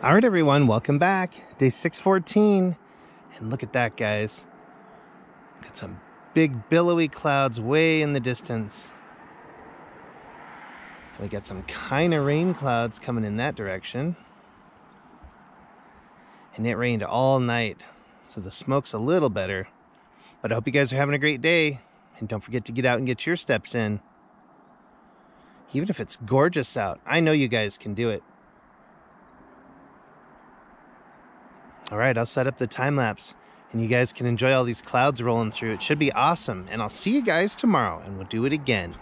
All right, everyone, welcome back. Day 614. And look at that, guys. Got some big billowy clouds way in the distance. We got some kind of rain clouds coming in that direction. And it rained all night, so the smoke's a little better. But I hope you guys are having a great day. And don't forget to get out and get your steps in. Even if it's gorgeous out, I know you guys can do it. All right, I'll set up the time lapse and you guys can enjoy all these clouds rolling through. It should be awesome. And I'll see you guys tomorrow and we'll do it again.